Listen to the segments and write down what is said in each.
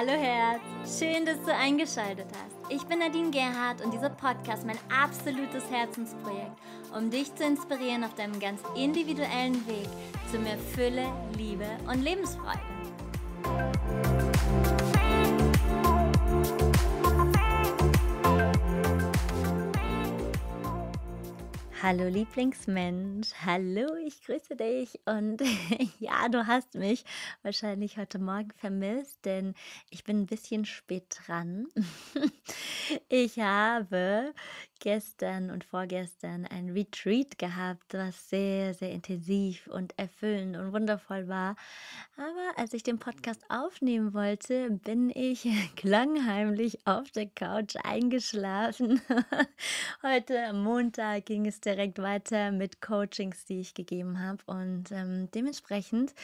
Hallo Herz, schön, dass du eingeschaltet hast. Ich bin Nadine Gerhardt und dieser Podcast mein absolutes Herzensprojekt, um dich zu inspirieren auf deinem ganz individuellen Weg zu mehr Fülle, Liebe und Lebensfreude. Hallo Lieblingsmensch, hallo, ich grüße dich und ja, du hast mich wahrscheinlich heute Morgen vermisst, denn ich bin ein bisschen spät dran. Ich habe gestern und vorgestern ein Retreat gehabt, was sehr, sehr intensiv und erfüllend und wundervoll war. Aber als ich den Podcast aufnehmen wollte, bin ich klangheimlich auf der Couch eingeschlafen. Heute Montag ging es direkt weiter mit Coachings, die ich gegeben habe. Und ähm, dementsprechend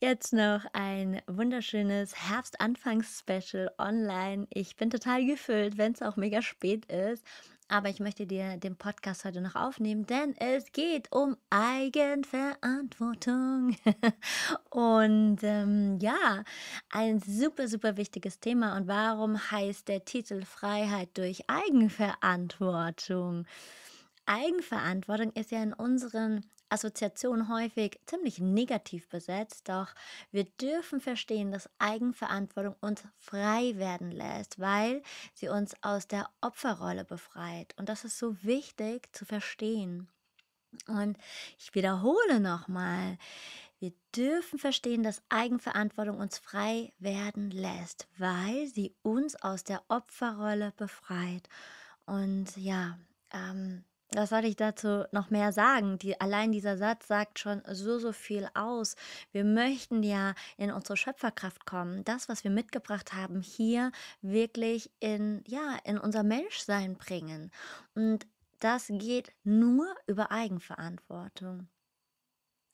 jetzt noch ein wunderschönes Herbstanfangs-Special online. Ich bin total gefüllt, wenn es auch mega spät ist. Aber ich möchte dir den Podcast heute noch aufnehmen, denn es geht um Eigenverantwortung. und ähm, ja, ein super, super wichtiges Thema. Und warum heißt der Titel Freiheit durch Eigenverantwortung? Eigenverantwortung ist ja in unseren Assoziation häufig ziemlich negativ besetzt, doch wir dürfen verstehen, dass Eigenverantwortung uns frei werden lässt, weil sie uns aus der Opferrolle befreit. Und das ist so wichtig zu verstehen. Und ich wiederhole nochmal, wir dürfen verstehen, dass Eigenverantwortung uns frei werden lässt, weil sie uns aus der Opferrolle befreit. Und ja, ähm, was soll ich dazu noch mehr sagen? Die, allein dieser Satz sagt schon so, so viel aus. Wir möchten ja in unsere Schöpferkraft kommen, das, was wir mitgebracht haben, hier wirklich in, ja, in unser Menschsein bringen. Und das geht nur über Eigenverantwortung.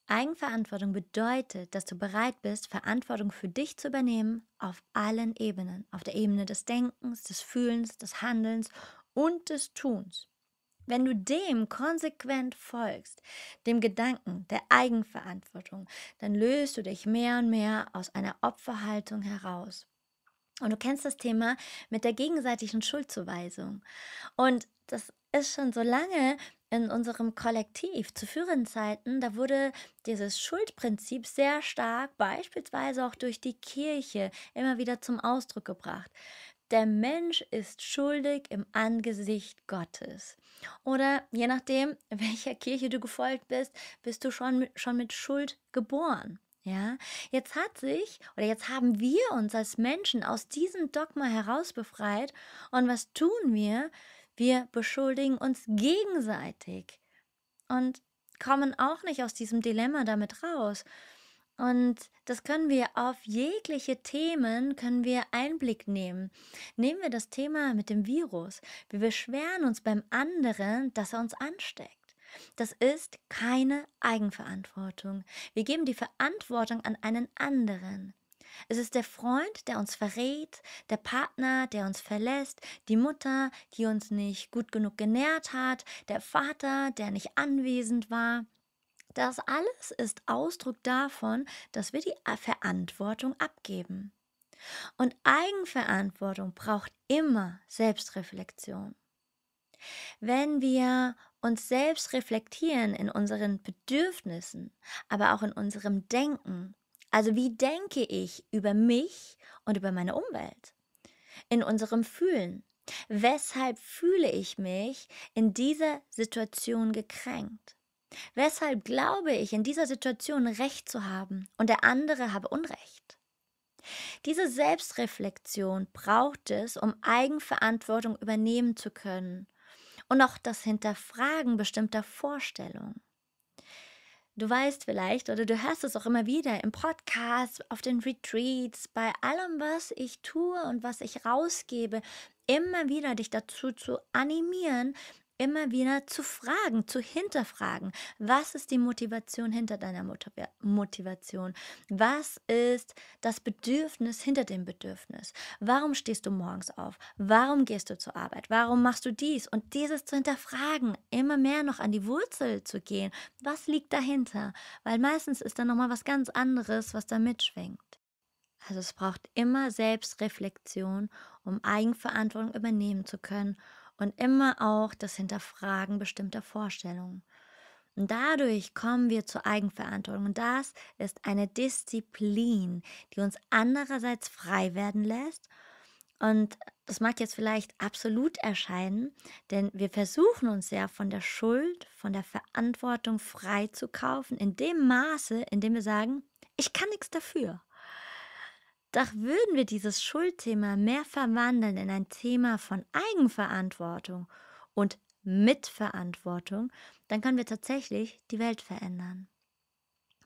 Eigenverantwortung bedeutet, dass du bereit bist, Verantwortung für dich zu übernehmen auf allen Ebenen. Auf der Ebene des Denkens, des Fühlens, des Handelns und des Tuns. Wenn du dem konsequent folgst, dem Gedanken der Eigenverantwortung, dann löst du dich mehr und mehr aus einer Opferhaltung heraus. Und du kennst das Thema mit der gegenseitigen Schuldzuweisung. Und das ist schon so lange in unserem Kollektiv zu früheren Zeiten, da wurde dieses Schuldprinzip sehr stark, beispielsweise auch durch die Kirche, immer wieder zum Ausdruck gebracht. Der Mensch ist schuldig im Angesicht Gottes. Oder je nachdem, welcher Kirche du gefolgt bist, bist du schon mit, schon mit Schuld geboren. Ja, jetzt hat sich oder jetzt haben wir uns als Menschen aus diesem Dogma herausbefreit. Und was tun wir? Wir beschuldigen uns gegenseitig und kommen auch nicht aus diesem Dilemma damit raus. Und das können wir auf jegliche Themen, können wir Einblick nehmen. Nehmen wir das Thema mit dem Virus. Wir beschweren uns beim anderen, dass er uns ansteckt. Das ist keine Eigenverantwortung. Wir geben die Verantwortung an einen anderen. Es ist der Freund, der uns verrät, der Partner, der uns verlässt, die Mutter, die uns nicht gut genug genährt hat, der Vater, der nicht anwesend war. Das alles ist Ausdruck davon, dass wir die Verantwortung abgeben. Und Eigenverantwortung braucht immer Selbstreflexion. Wenn wir uns selbst reflektieren in unseren Bedürfnissen, aber auch in unserem Denken, also wie denke ich über mich und über meine Umwelt, in unserem Fühlen, weshalb fühle ich mich in dieser Situation gekränkt? Weshalb glaube ich, in dieser Situation Recht zu haben und der andere habe Unrecht? Diese Selbstreflexion braucht es, um Eigenverantwortung übernehmen zu können und auch das Hinterfragen bestimmter Vorstellungen. Du weißt vielleicht oder du hörst es auch immer wieder im Podcast, auf den Retreats, bei allem, was ich tue und was ich rausgebe, immer wieder dich dazu zu animieren, immer wieder zu fragen, zu hinterfragen. Was ist die Motivation hinter deiner Motivation? Was ist das Bedürfnis hinter dem Bedürfnis? Warum stehst du morgens auf? Warum gehst du zur Arbeit? Warum machst du dies? Und dieses zu hinterfragen, immer mehr noch an die Wurzel zu gehen. Was liegt dahinter? Weil meistens ist da nochmal was ganz anderes, was da mitschwingt. Also es braucht immer Selbstreflexion, um Eigenverantwortung übernehmen zu können und immer auch das Hinterfragen bestimmter Vorstellungen. Und dadurch kommen wir zur Eigenverantwortung. Und das ist eine Disziplin, die uns andererseits frei werden lässt. Und das mag jetzt vielleicht absolut erscheinen, denn wir versuchen uns ja von der Schuld, von der Verantwortung frei zu kaufen, in dem Maße, in dem wir sagen, ich kann nichts dafür. Doch würden wir dieses Schuldthema mehr verwandeln in ein Thema von Eigenverantwortung und Mitverantwortung, dann können wir tatsächlich die Welt verändern.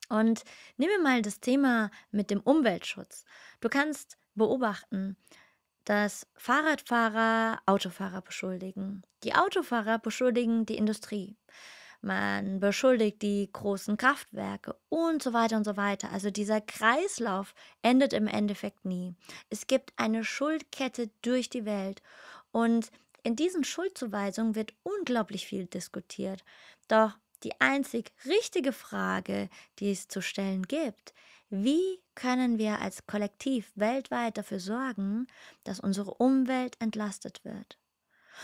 Und nehmen wir mal das Thema mit dem Umweltschutz. Du kannst beobachten, dass Fahrradfahrer Autofahrer beschuldigen. Die Autofahrer beschuldigen die Industrie. Man beschuldigt die großen Kraftwerke und so weiter und so weiter. Also dieser Kreislauf endet im Endeffekt nie. Es gibt eine Schuldkette durch die Welt und in diesen Schuldzuweisungen wird unglaublich viel diskutiert. Doch die einzig richtige Frage, die es zu stellen gibt, wie können wir als Kollektiv weltweit dafür sorgen, dass unsere Umwelt entlastet wird?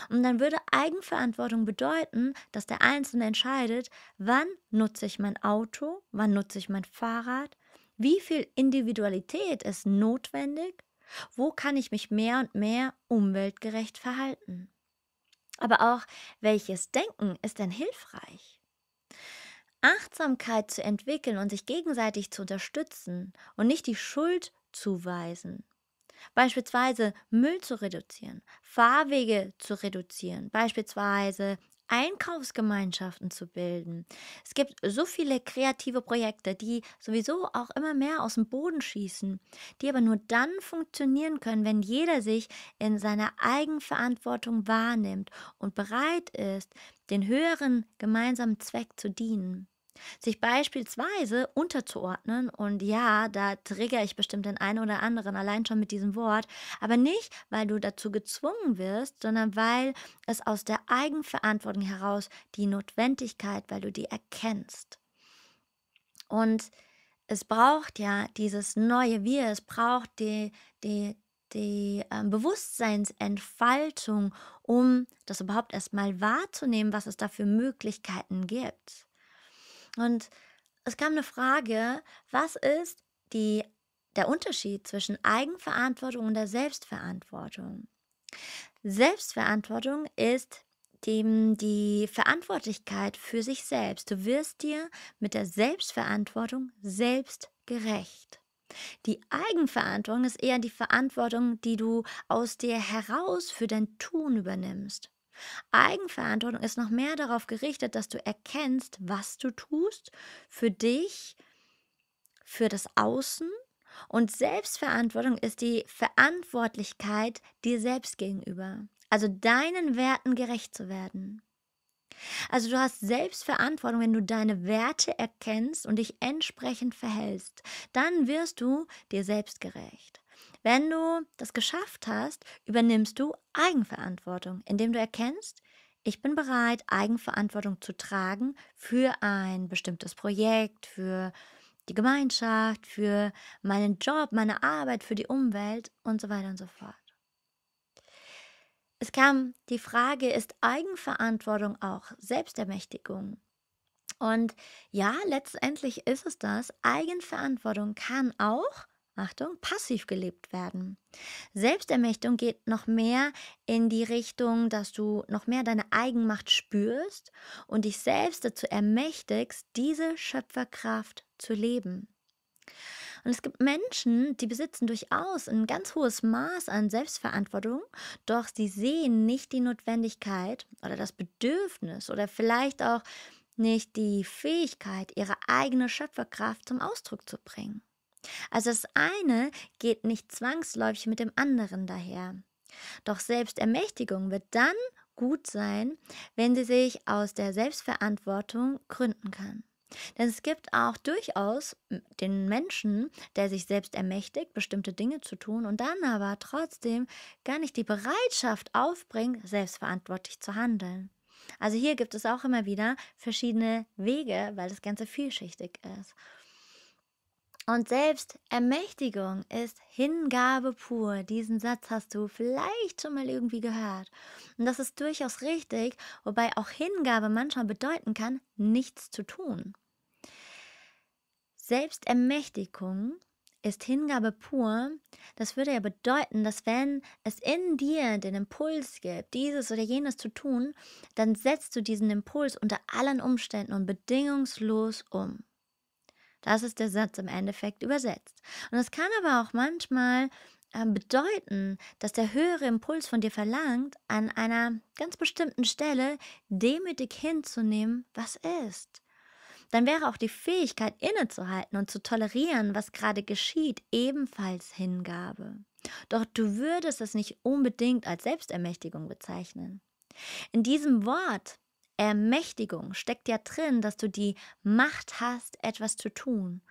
Und dann würde Eigenverantwortung bedeuten, dass der Einzelne entscheidet, wann nutze ich mein Auto, wann nutze ich mein Fahrrad, wie viel Individualität ist notwendig, wo kann ich mich mehr und mehr umweltgerecht verhalten. Aber auch, welches Denken ist denn hilfreich? Achtsamkeit zu entwickeln und sich gegenseitig zu unterstützen und nicht die Schuld zuweisen, Beispielsweise Müll zu reduzieren, Fahrwege zu reduzieren, beispielsweise Einkaufsgemeinschaften zu bilden. Es gibt so viele kreative Projekte, die sowieso auch immer mehr aus dem Boden schießen, die aber nur dann funktionieren können, wenn jeder sich in seiner Eigenverantwortung wahrnimmt und bereit ist, den höheren gemeinsamen Zweck zu dienen sich beispielsweise unterzuordnen. Und ja, da triggere ich bestimmt den einen oder anderen allein schon mit diesem Wort, aber nicht, weil du dazu gezwungen wirst, sondern weil es aus der Eigenverantwortung heraus die Notwendigkeit, weil du die erkennst. Und es braucht ja dieses neue Wir, es braucht die, die, die äh, Bewusstseinsentfaltung, um das überhaupt erstmal wahrzunehmen, was es da für Möglichkeiten gibt. Und es kam eine Frage, was ist die, der Unterschied zwischen Eigenverantwortung und der Selbstverantwortung? Selbstverantwortung ist dem die Verantwortlichkeit für sich selbst. Du wirst dir mit der Selbstverantwortung selbst gerecht. Die Eigenverantwortung ist eher die Verantwortung, die du aus dir heraus für dein Tun übernimmst. Eigenverantwortung ist noch mehr darauf gerichtet, dass du erkennst, was du tust für dich, für das Außen. Und Selbstverantwortung ist die Verantwortlichkeit dir selbst gegenüber. Also deinen Werten gerecht zu werden. Also du hast Selbstverantwortung, wenn du deine Werte erkennst und dich entsprechend verhältst. Dann wirst du dir selbst gerecht. Wenn du das geschafft hast, übernimmst du Eigenverantwortung, indem du erkennst, ich bin bereit, Eigenverantwortung zu tragen für ein bestimmtes Projekt, für die Gemeinschaft, für meinen Job, meine Arbeit, für die Umwelt und so weiter und so fort. Es kam die Frage, ist Eigenverantwortung auch Selbstermächtigung? Und ja, letztendlich ist es das. Eigenverantwortung kann auch Achtung, passiv gelebt werden. Selbstermächtigung geht noch mehr in die Richtung, dass du noch mehr deine Eigenmacht spürst und dich selbst dazu ermächtigst, diese Schöpferkraft zu leben. Und es gibt Menschen, die besitzen durchaus ein ganz hohes Maß an Selbstverantwortung, doch sie sehen nicht die Notwendigkeit oder das Bedürfnis oder vielleicht auch nicht die Fähigkeit, ihre eigene Schöpferkraft zum Ausdruck zu bringen. Also das eine geht nicht zwangsläufig mit dem anderen daher. Doch Selbstermächtigung wird dann gut sein, wenn sie sich aus der Selbstverantwortung gründen kann. Denn es gibt auch durchaus den Menschen, der sich selbst ermächtigt, bestimmte Dinge zu tun und dann aber trotzdem gar nicht die Bereitschaft aufbringt, selbstverantwortlich zu handeln. Also hier gibt es auch immer wieder verschiedene Wege, weil das Ganze vielschichtig ist. Und selbst Ermächtigung ist Hingabe pur. Diesen Satz hast du vielleicht schon mal irgendwie gehört. Und das ist durchaus richtig, wobei auch Hingabe manchmal bedeuten kann, nichts zu tun. Selbstermächtigung ist Hingabe pur. Das würde ja bedeuten, dass wenn es in dir den Impuls gibt, dieses oder jenes zu tun, dann setzt du diesen Impuls unter allen Umständen und bedingungslos um. Das ist der Satz im Endeffekt übersetzt. Und es kann aber auch manchmal äh, bedeuten, dass der höhere Impuls von dir verlangt, an einer ganz bestimmten Stelle demütig hinzunehmen, was ist. Dann wäre auch die Fähigkeit innezuhalten und zu tolerieren, was gerade geschieht, ebenfalls Hingabe. Doch du würdest es nicht unbedingt als Selbstermächtigung bezeichnen. In diesem Wort Ermächtigung steckt ja drin, dass du die Macht hast, etwas zu tun.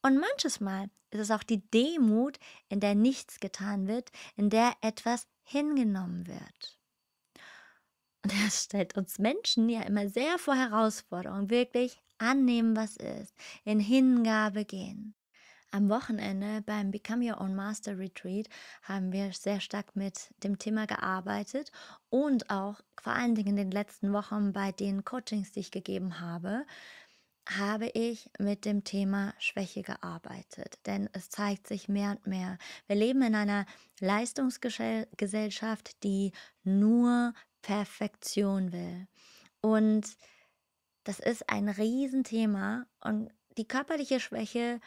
Und manches Mal ist es auch die Demut, in der nichts getan wird, in der etwas hingenommen wird. Und das stellt uns Menschen ja immer sehr vor Herausforderungen, wirklich annehmen, was ist, in Hingabe gehen. Am Wochenende beim Become Your Own Master Retreat haben wir sehr stark mit dem Thema gearbeitet und auch vor allen Dingen in den letzten Wochen bei den Coachings, die ich gegeben habe, habe ich mit dem Thema Schwäche gearbeitet. Denn es zeigt sich mehr und mehr. Wir leben in einer Leistungsgesellschaft, die nur Perfektion will. Und das ist ein Riesenthema. Und die körperliche Schwäche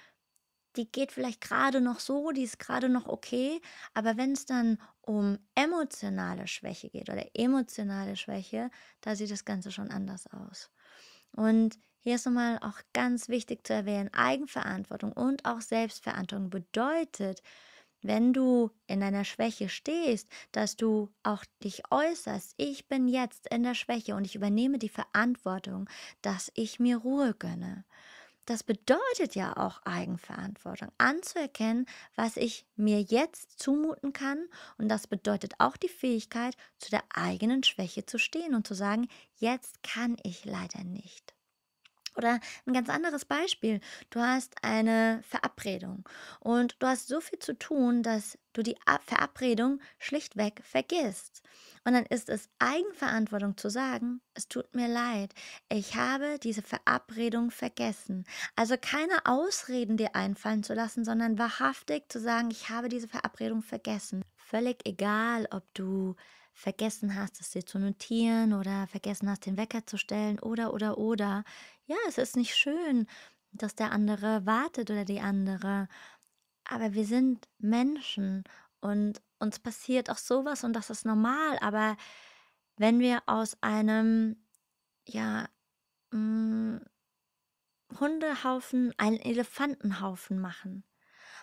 die geht vielleicht gerade noch so, die ist gerade noch okay, aber wenn es dann um emotionale Schwäche geht oder emotionale Schwäche, da sieht das Ganze schon anders aus. Und hier ist nochmal auch ganz wichtig zu erwähnen, Eigenverantwortung und auch Selbstverantwortung bedeutet, wenn du in deiner Schwäche stehst, dass du auch dich äußerst, ich bin jetzt in der Schwäche und ich übernehme die Verantwortung, dass ich mir Ruhe gönne. Das bedeutet ja auch Eigenverantwortung, anzuerkennen, was ich mir jetzt zumuten kann. Und das bedeutet auch die Fähigkeit, zu der eigenen Schwäche zu stehen und zu sagen, jetzt kann ich leider nicht. Oder ein ganz anderes Beispiel. Du hast eine Verabredung und du hast so viel zu tun, dass du die Verabredung schlichtweg vergisst. Und dann ist es Eigenverantwortung zu sagen, es tut mir leid, ich habe diese Verabredung vergessen. Also keine Ausreden dir einfallen zu lassen, sondern wahrhaftig zu sagen, ich habe diese Verabredung vergessen. Völlig egal, ob du vergessen hast, es dir zu notieren oder vergessen hast, den Wecker zu stellen oder, oder, oder. Ja, es ist nicht schön, dass der andere wartet oder die andere. Aber wir sind Menschen und uns passiert auch sowas und das ist normal. Aber wenn wir aus einem, ja, mh, mm, Hundehaufen einen Elefantenhaufen machen,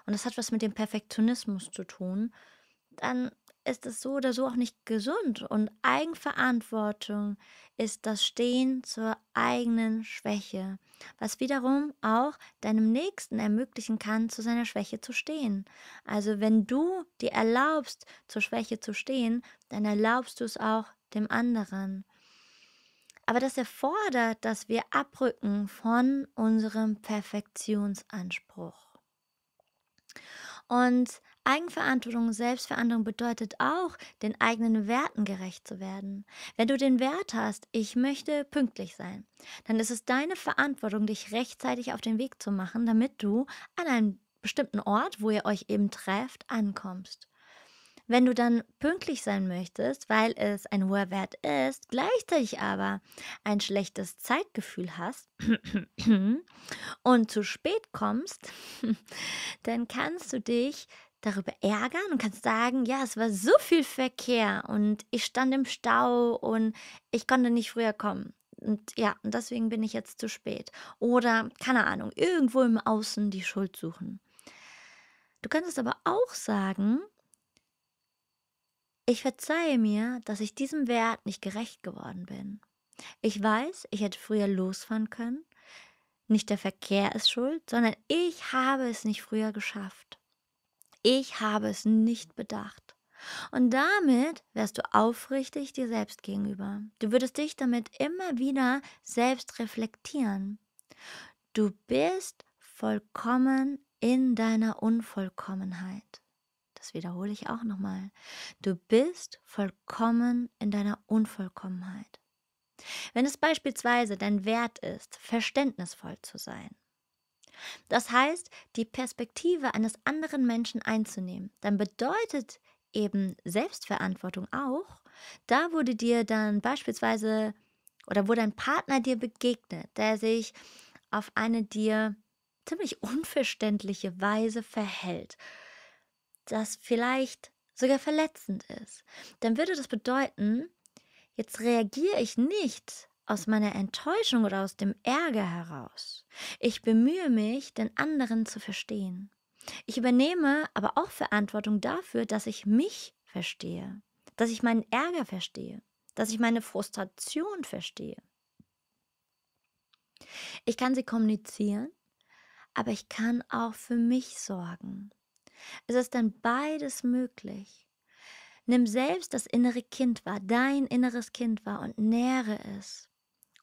und das hat was mit dem Perfektionismus zu tun, dann ist es so oder so auch nicht gesund. Und Eigenverantwortung ist das Stehen zur eigenen Schwäche, was wiederum auch deinem Nächsten ermöglichen kann, zu seiner Schwäche zu stehen. Also wenn du dir erlaubst, zur Schwäche zu stehen, dann erlaubst du es auch dem anderen. Aber das erfordert, dass wir abrücken von unserem Perfektionsanspruch. Und Eigenverantwortung, Selbstverantwortung bedeutet auch, den eigenen Werten gerecht zu werden. Wenn du den Wert hast, ich möchte pünktlich sein, dann ist es deine Verantwortung, dich rechtzeitig auf den Weg zu machen, damit du an einen bestimmten Ort, wo ihr euch eben trefft, ankommst. Wenn du dann pünktlich sein möchtest, weil es ein hoher Wert ist, gleichzeitig aber ein schlechtes Zeitgefühl hast und zu spät kommst, dann kannst du dich darüber ärgern und kannst sagen, ja, es war so viel Verkehr und ich stand im Stau und ich konnte nicht früher kommen. Und ja, und deswegen bin ich jetzt zu spät. Oder, keine Ahnung, irgendwo im Außen die Schuld suchen. Du könntest aber auch sagen, ich verzeihe mir, dass ich diesem Wert nicht gerecht geworden bin. Ich weiß, ich hätte früher losfahren können. Nicht der Verkehr ist schuld, sondern ich habe es nicht früher geschafft. Ich habe es nicht bedacht. Und damit wärst du aufrichtig dir selbst gegenüber. Du würdest dich damit immer wieder selbst reflektieren. Du bist vollkommen in deiner Unvollkommenheit. Das wiederhole ich auch nochmal. Du bist vollkommen in deiner Unvollkommenheit. Wenn es beispielsweise dein Wert ist, verständnisvoll zu sein, das heißt, die Perspektive eines anderen Menschen einzunehmen, dann bedeutet eben Selbstverantwortung auch, da wurde dir dann beispielsweise oder wo dein Partner dir begegnet, der sich auf eine dir ziemlich unverständliche Weise verhält, das vielleicht sogar verletzend ist, dann würde das bedeuten, jetzt reagiere ich nicht aus meiner Enttäuschung oder aus dem Ärger heraus. Ich bemühe mich, den anderen zu verstehen. Ich übernehme aber auch Verantwortung dafür, dass ich mich verstehe, dass ich meinen Ärger verstehe, dass ich meine Frustration verstehe. Ich kann sie kommunizieren, aber ich kann auch für mich sorgen. Es ist dann beides möglich. Nimm selbst das innere Kind wahr, dein inneres Kind wahr und nähre es.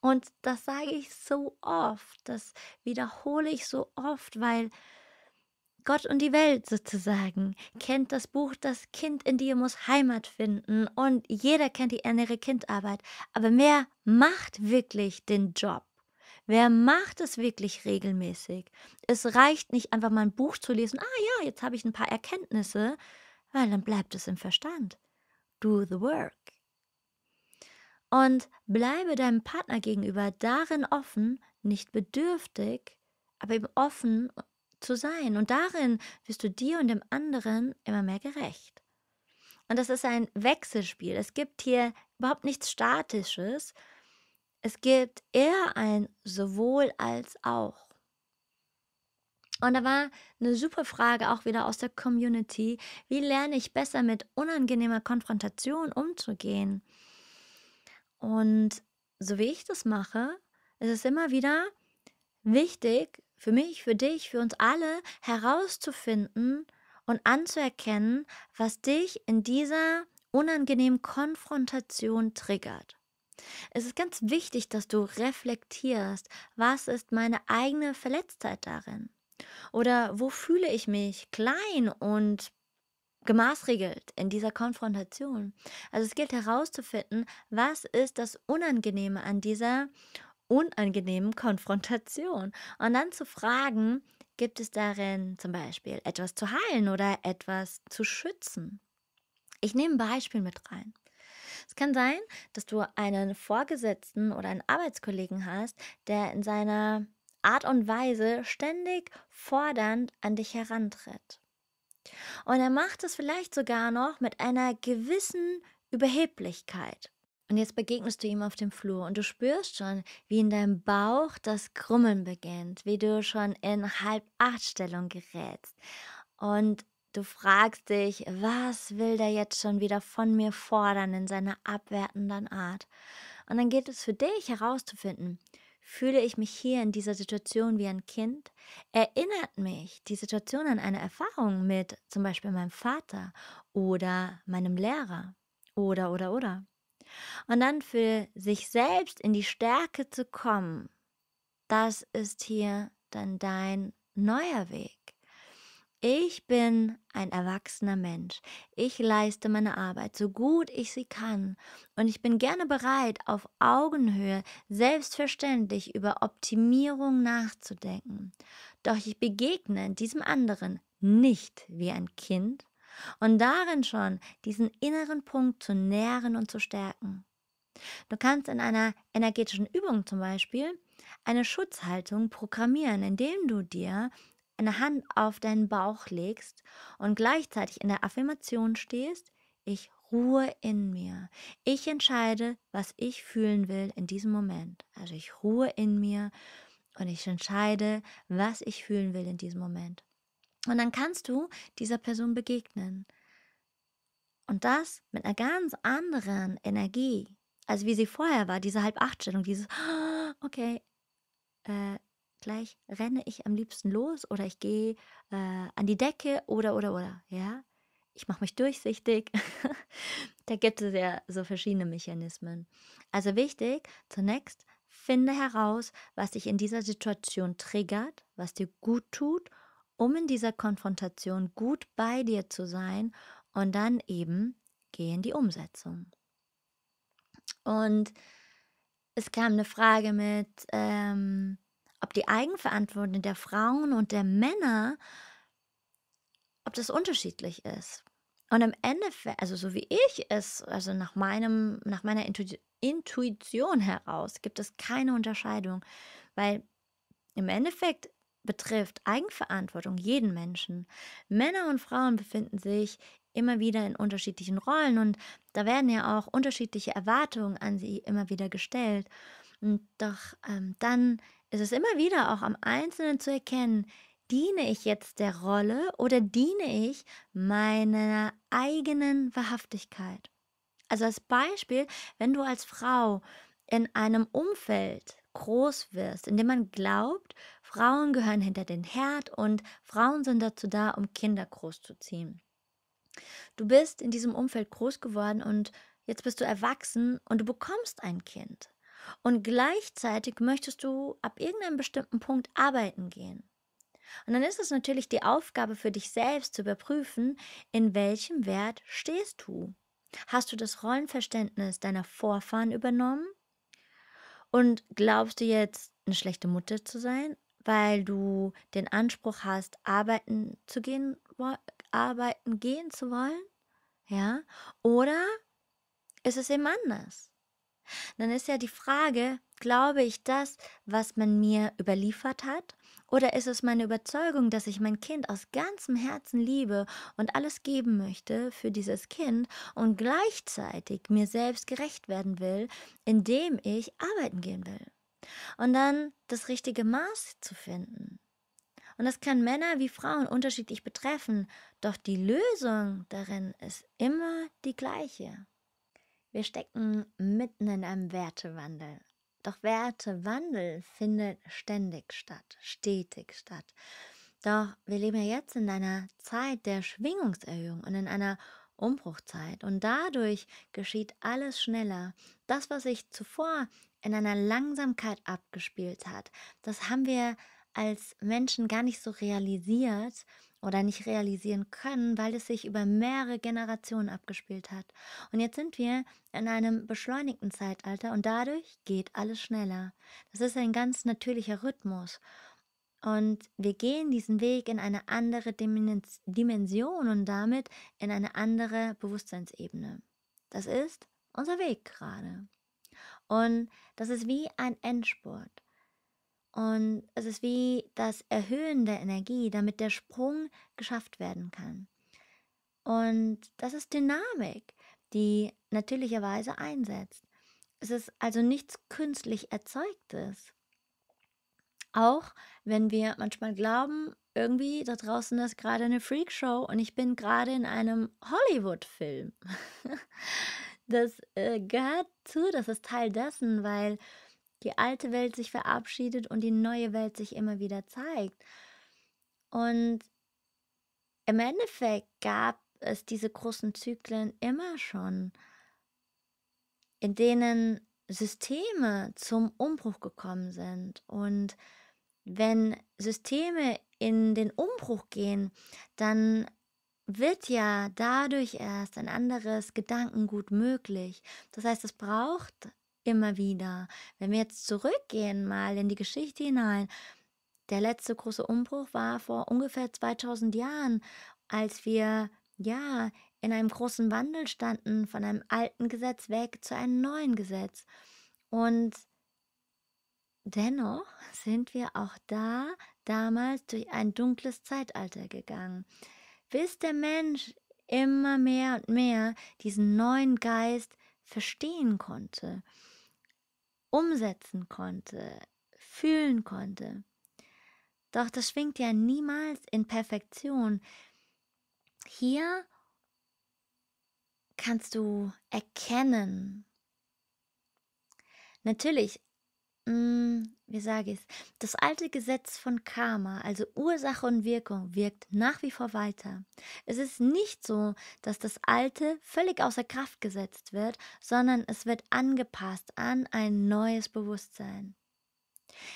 Und das sage ich so oft, das wiederhole ich so oft, weil Gott und die Welt sozusagen kennt das Buch Das Kind in dir muss Heimat finden und jeder kennt die innere Kindarbeit. Aber wer macht wirklich den Job? Wer macht es wirklich regelmäßig? Es reicht nicht einfach mal ein Buch zu lesen, ah ja, jetzt habe ich ein paar Erkenntnisse, weil dann bleibt es im Verstand. Do the work. Und bleibe deinem Partner gegenüber darin offen, nicht bedürftig, aber eben offen zu sein. Und darin wirst du dir und dem anderen immer mehr gerecht. Und das ist ein Wechselspiel. Es gibt hier überhaupt nichts Statisches, es gibt eher ein sowohl als auch. Und da war eine super Frage auch wieder aus der Community. Wie lerne ich besser mit unangenehmer Konfrontation umzugehen? Und so wie ich das mache, ist es immer wieder wichtig für mich, für dich, für uns alle herauszufinden und anzuerkennen, was dich in dieser unangenehmen Konfrontation triggert. Es ist ganz wichtig, dass du reflektierst, was ist meine eigene Verletztheit darin? Oder wo fühle ich mich klein und gemaßregelt in dieser Konfrontation? Also es gilt herauszufinden, was ist das Unangenehme an dieser unangenehmen Konfrontation? Und dann zu fragen, gibt es darin zum Beispiel etwas zu heilen oder etwas zu schützen? Ich nehme ein Beispiel mit rein. Es kann sein, dass du einen Vorgesetzten oder einen Arbeitskollegen hast, der in seiner Art und Weise ständig fordernd an dich herantritt. Und er macht es vielleicht sogar noch mit einer gewissen Überheblichkeit. Und jetzt begegnest du ihm auf dem Flur und du spürst schon, wie in deinem Bauch das Krummeln beginnt, wie du schon in Halb-Acht-Stellung gerätst. Und Du fragst dich, was will der jetzt schon wieder von mir fordern in seiner abwertenden Art? Und dann geht es für dich herauszufinden, fühle ich mich hier in dieser Situation wie ein Kind? Erinnert mich die Situation an eine Erfahrung mit zum Beispiel meinem Vater oder meinem Lehrer? Oder, oder, oder. Und dann für sich selbst in die Stärke zu kommen, das ist hier dann dein neuer Weg. Ich bin ein erwachsener Mensch. Ich leiste meine Arbeit so gut ich sie kann und ich bin gerne bereit, auf Augenhöhe selbstverständlich über Optimierung nachzudenken. Doch ich begegne diesem anderen nicht wie ein Kind und darin schon diesen inneren Punkt zu nähren und zu stärken. Du kannst in einer energetischen Übung zum Beispiel eine Schutzhaltung programmieren, indem du dir eine Hand auf deinen Bauch legst und gleichzeitig in der Affirmation stehst, ich ruhe in mir. Ich entscheide, was ich fühlen will in diesem Moment. Also ich ruhe in mir und ich entscheide, was ich fühlen will in diesem Moment. Und dann kannst du dieser Person begegnen. Und das mit einer ganz anderen Energie, als wie sie vorher war, diese Halb-Acht-Stellung, dieses, okay, äh, gleich renne ich am liebsten los oder ich gehe äh, an die Decke oder oder oder, ja. Ich mache mich durchsichtig. da gibt es ja so verschiedene Mechanismen. Also wichtig, zunächst finde heraus, was dich in dieser Situation triggert, was dir gut tut um in dieser Konfrontation gut bei dir zu sein und dann eben geh in die Umsetzung. Und es kam eine Frage mit, ähm, ob die Eigenverantwortung der Frauen und der Männer, ob das unterschiedlich ist. Und im Endeffekt, also so wie ich es, also nach meinem, nach meiner Intuition heraus, gibt es keine Unterscheidung, weil im Endeffekt betrifft Eigenverantwortung jeden Menschen. Männer und Frauen befinden sich immer wieder in unterschiedlichen Rollen und da werden ja auch unterschiedliche Erwartungen an sie immer wieder gestellt. Und doch ähm, dann ist es immer wieder auch am Einzelnen zu erkennen, diene ich jetzt der Rolle oder diene ich meiner eigenen Wahrhaftigkeit? Also als Beispiel, wenn du als Frau in einem Umfeld groß wirst, in dem man glaubt, Frauen gehören hinter den Herd und Frauen sind dazu da, um Kinder großzuziehen. Du bist in diesem Umfeld groß geworden und jetzt bist du erwachsen und du bekommst ein Kind. Und gleichzeitig möchtest du ab irgendeinem bestimmten Punkt arbeiten gehen. Und dann ist es natürlich die Aufgabe für dich selbst zu überprüfen, in welchem Wert stehst du. Hast du das Rollenverständnis deiner Vorfahren übernommen? Und glaubst du jetzt, eine schlechte Mutter zu sein, weil du den Anspruch hast, arbeiten zu gehen, arbeiten gehen zu wollen? Ja? Oder ist es eben anders? Dann ist ja die Frage, glaube ich das, was man mir überliefert hat? Oder ist es meine Überzeugung, dass ich mein Kind aus ganzem Herzen liebe und alles geben möchte für dieses Kind und gleichzeitig mir selbst gerecht werden will, indem ich arbeiten gehen will? Und dann das richtige Maß zu finden. Und das kann Männer wie Frauen unterschiedlich betreffen, doch die Lösung darin ist immer die gleiche. Wir stecken mitten in einem Wertewandel. Doch Wertewandel findet ständig statt, stetig statt. Doch wir leben ja jetzt in einer Zeit der Schwingungserhöhung und in einer Umbruchzeit. Und dadurch geschieht alles schneller. Das, was sich zuvor in einer Langsamkeit abgespielt hat, das haben wir als Menschen gar nicht so realisiert oder nicht realisieren können, weil es sich über mehrere Generationen abgespielt hat. Und jetzt sind wir in einem beschleunigten Zeitalter und dadurch geht alles schneller. Das ist ein ganz natürlicher Rhythmus. Und wir gehen diesen Weg in eine andere Dimension und damit in eine andere Bewusstseinsebene. Das ist unser Weg gerade. Und das ist wie ein Endspurt. Und es ist wie das Erhöhen der Energie, damit der Sprung geschafft werden kann. Und das ist Dynamik, die natürlicherweise einsetzt. Es ist also nichts künstlich Erzeugtes. Auch wenn wir manchmal glauben, irgendwie da draußen ist gerade eine Freakshow und ich bin gerade in einem Hollywood-Film. das äh, gehört zu, das ist Teil dessen, weil die alte Welt sich verabschiedet und die neue Welt sich immer wieder zeigt. Und im Endeffekt gab es diese großen Zyklen immer schon, in denen Systeme zum Umbruch gekommen sind. Und wenn Systeme in den Umbruch gehen, dann wird ja dadurch erst ein anderes Gedankengut möglich. Das heißt, es braucht immer wieder. Wenn wir jetzt zurückgehen mal in die Geschichte hinein, der letzte große Umbruch war vor ungefähr 2000 Jahren, als wir ja in einem großen Wandel standen von einem alten Gesetz weg zu einem neuen Gesetz. Und dennoch sind wir auch da damals durch ein dunkles Zeitalter gegangen, bis der Mensch immer mehr und mehr diesen neuen Geist verstehen konnte umsetzen konnte, fühlen konnte. Doch das schwingt ja niemals in Perfektion. Hier kannst du erkennen. Natürlich, Mm, wie sage ich es? Das alte Gesetz von Karma, also Ursache und Wirkung, wirkt nach wie vor weiter. Es ist nicht so, dass das Alte völlig außer Kraft gesetzt wird, sondern es wird angepasst an ein neues Bewusstsein.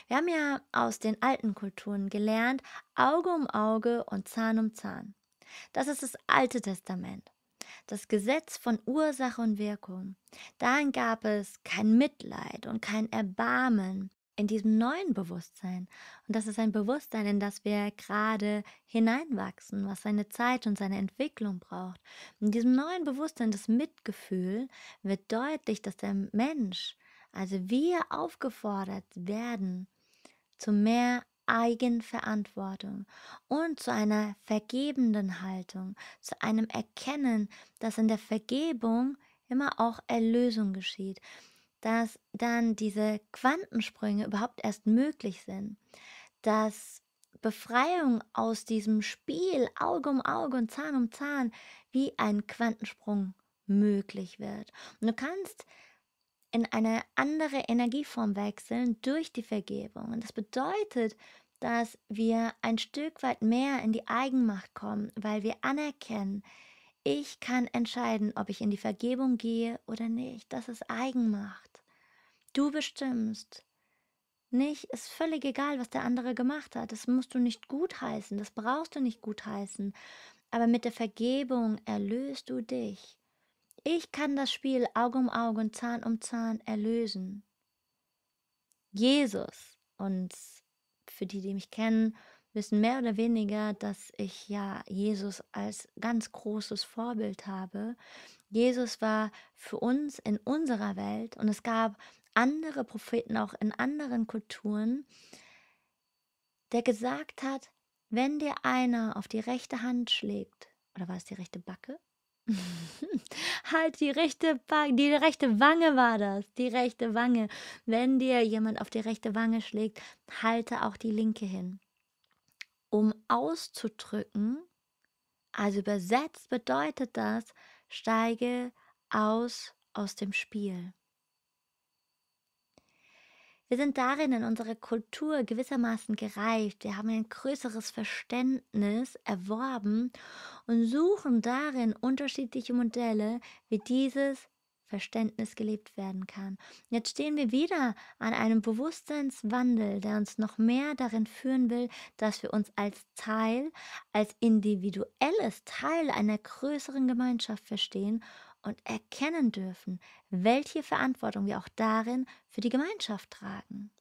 Wir haben ja aus den alten Kulturen gelernt, Auge um Auge und Zahn um Zahn. Das ist das Alte Testament. Das Gesetz von Ursache und Wirkung. Darin gab es kein Mitleid und kein Erbarmen in diesem neuen Bewusstsein. Und das ist ein Bewusstsein, in das wir gerade hineinwachsen, was seine Zeit und seine Entwicklung braucht. In diesem neuen Bewusstsein, das Mitgefühl, wird deutlich, dass der Mensch, also wir aufgefordert werden zu mehr Eigenverantwortung und zu einer vergebenden Haltung, zu einem Erkennen, dass in der Vergebung immer auch Erlösung geschieht, dass dann diese Quantensprünge überhaupt erst möglich sind, dass Befreiung aus diesem Spiel Auge um Auge und Zahn um Zahn wie ein Quantensprung möglich wird. Und du kannst in eine andere Energieform wechseln durch die Vergebung. Und das bedeutet, dass wir ein Stück weit mehr in die Eigenmacht kommen, weil wir anerkennen, ich kann entscheiden, ob ich in die Vergebung gehe oder nicht. Das ist Eigenmacht. Du bestimmst. Nicht, ist völlig egal, was der andere gemacht hat. Das musst du nicht gutheißen, das brauchst du nicht gutheißen. Aber mit der Vergebung erlöst du dich. Ich kann das Spiel Auge um Auge und Zahn um Zahn erlösen. Jesus, und für die, die mich kennen, wissen mehr oder weniger, dass ich ja Jesus als ganz großes Vorbild habe. Jesus war für uns in unserer Welt und es gab andere Propheten auch in anderen Kulturen, der gesagt hat, wenn dir einer auf die rechte Hand schlägt, oder war es die rechte Backe? halt die rechte Backe, die rechte Wange war das, die rechte Wange. Wenn dir jemand auf die rechte Wange schlägt, halte auch die linke hin um auszudrücken, also übersetzt bedeutet das, steige aus aus dem Spiel. Wir sind darin in unserer Kultur gewissermaßen gereift. Wir haben ein größeres Verständnis erworben und suchen darin unterschiedliche Modelle, wie dieses Verständnis gelebt werden kann. Jetzt stehen wir wieder an einem Bewusstseinswandel, der uns noch mehr darin führen will, dass wir uns als Teil, als individuelles Teil einer größeren Gemeinschaft verstehen und erkennen dürfen, welche Verantwortung wir auch darin für die Gemeinschaft tragen.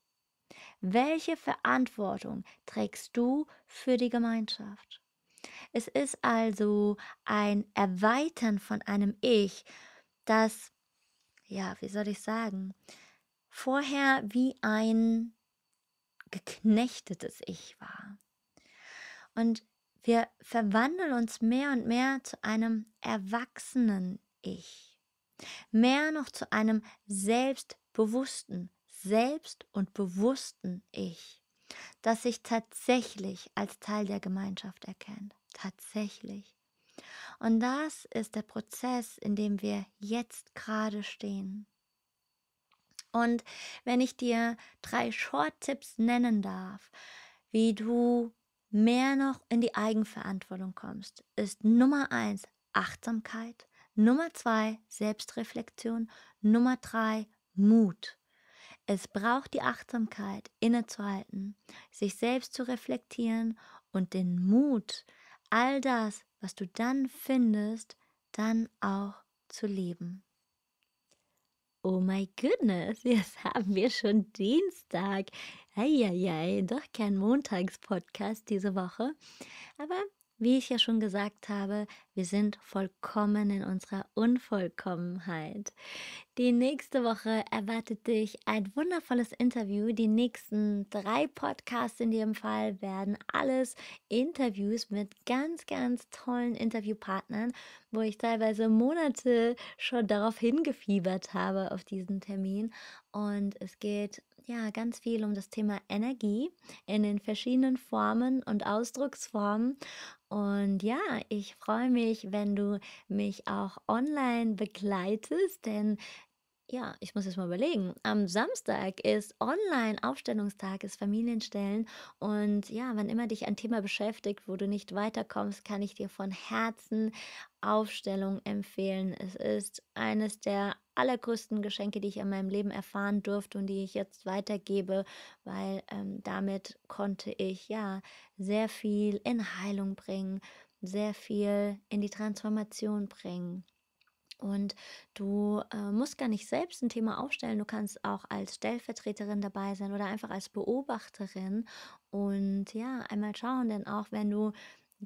Welche Verantwortung trägst du für die Gemeinschaft? Es ist also ein Erweitern von einem Ich, das ja, wie soll ich sagen, vorher wie ein geknechtetes Ich war. Und wir verwandeln uns mehr und mehr zu einem erwachsenen Ich. Mehr noch zu einem selbstbewussten, selbst- und bewussten Ich, das sich tatsächlich als Teil der Gemeinschaft erkennt. Tatsächlich. Und das ist der Prozess, in dem wir jetzt gerade stehen. Und wenn ich dir drei Short-Tipps nennen darf, wie du mehr noch in die Eigenverantwortung kommst, ist Nummer eins Achtsamkeit, Nummer zwei Selbstreflexion, Nummer drei Mut. Es braucht die Achtsamkeit, innezuhalten, sich selbst zu reflektieren und den Mut, all das, was du dann findest, dann auch zu leben. Oh my goodness, jetzt haben wir schon Dienstag. Eieiei, doch kein Montagspodcast diese Woche. Aber wie ich ja schon gesagt habe, wir sind vollkommen in unserer Unvollkommenheit. Die nächste Woche erwartet dich ein wundervolles Interview. Die nächsten drei Podcasts in dem Fall werden alles Interviews mit ganz, ganz tollen Interviewpartnern, wo ich teilweise Monate schon darauf hingefiebert habe auf diesen Termin. Und es geht ja ganz viel um das Thema Energie in den verschiedenen Formen und Ausdrucksformen. Und ja, ich freue mich, wenn du mich auch online begleitest, denn ja, ich muss jetzt mal überlegen. Am Samstag ist Online-Aufstellungstag, ist Familienstellen. Und ja, wann immer dich ein Thema beschäftigt, wo du nicht weiterkommst, kann ich dir von Herzen Aufstellung empfehlen. Es ist eines der allergrößten Geschenke, die ich in meinem Leben erfahren durfte und die ich jetzt weitergebe, weil ähm, damit konnte ich ja sehr viel in Heilung bringen, sehr viel in die Transformation bringen. Und du äh, musst gar nicht selbst ein Thema aufstellen. Du kannst auch als Stellvertreterin dabei sein oder einfach als Beobachterin und ja, einmal schauen, denn auch wenn du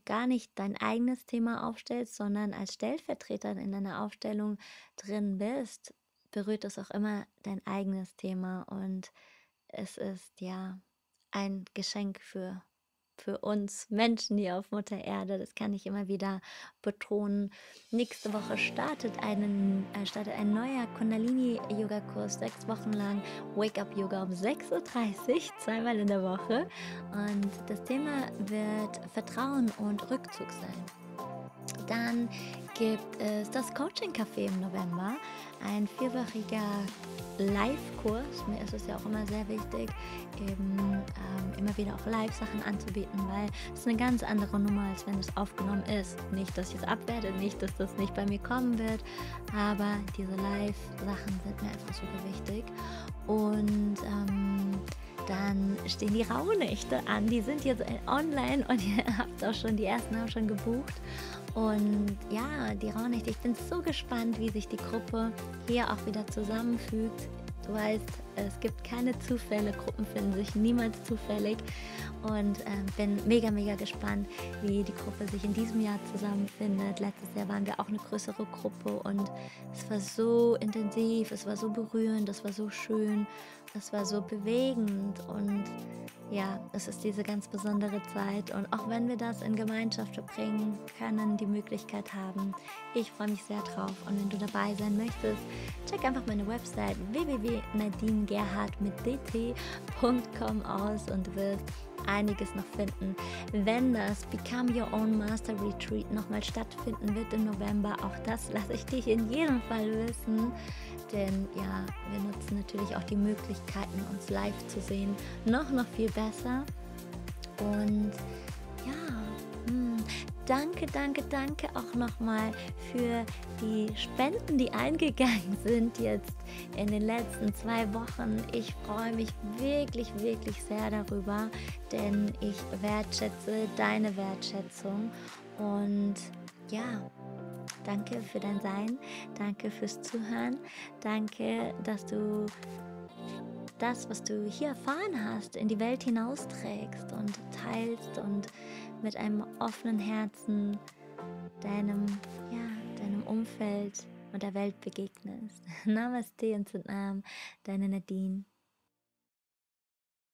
gar nicht dein eigenes Thema aufstellst, sondern als Stellvertreterin in deiner Aufstellung drin bist, berührt es auch immer dein eigenes Thema. Und es ist ja ein Geschenk für für uns Menschen hier auf Mutter Erde. Das kann ich immer wieder betonen. Nächste Woche startet, einen, äh, startet ein neuer Kundalini-Yoga-Kurs, sechs Wochen lang Wake-up-Yoga um 6.30 Uhr, zweimal in der Woche. Und das Thema wird Vertrauen und Rückzug sein. Dann gibt es das Coaching Café im November, ein vierwöchiger Live-Kurs. Mir ist es ja auch immer sehr wichtig, eben ähm, immer wieder auch Live-Sachen anzubieten, weil es eine ganz andere Nummer, als wenn es aufgenommen ist. Nicht, dass ich es abwerte, nicht, dass das nicht bei mir kommen wird, aber diese Live-Sachen sind mir einfach super wichtig. Und ähm, dann stehen die Rauhnächte an. Die sind jetzt online und ihr habt auch schon, die ersten haben schon gebucht. Und ja, die Rauhnächte, ich bin so gespannt, wie sich die Gruppe hier auch wieder zusammenfügt. Du weißt, es gibt keine Zufälle, Gruppen finden sich niemals zufällig und äh, bin mega, mega gespannt, wie die Gruppe sich in diesem Jahr zusammenfindet. Letztes Jahr waren wir auch eine größere Gruppe und es war so intensiv, es war so berührend, es war so schön, es war so bewegend und ja, es ist diese ganz besondere Zeit und auch wenn wir das in Gemeinschaft verbringen können, die Möglichkeit haben, ich freue mich sehr drauf und wenn du dabei sein möchtest, check einfach meine Website www.nadinegerhard aus und du wirst einiges noch finden. Wenn das Become Your Own Master Retreat nochmal stattfinden wird im November, auch das lasse ich dich in jedem Fall wissen. Denn ja, wir nutzen natürlich auch die Möglichkeiten, uns live zu sehen, noch, noch viel besser. Und ja, hm, danke, danke, danke auch nochmal für die Spenden, die eingegangen sind jetzt in den letzten zwei Wochen. Ich freue mich wirklich, wirklich sehr darüber, denn ich wertschätze deine Wertschätzung und ja, Danke für dein Sein, danke fürs Zuhören, danke, dass du das, was du hier erfahren hast, in die Welt hinausträgst und teilst und mit einem offenen Herzen deinem, ja, deinem Umfeld und der Welt begegnest. Namaste und Sitnam, deine Nadine.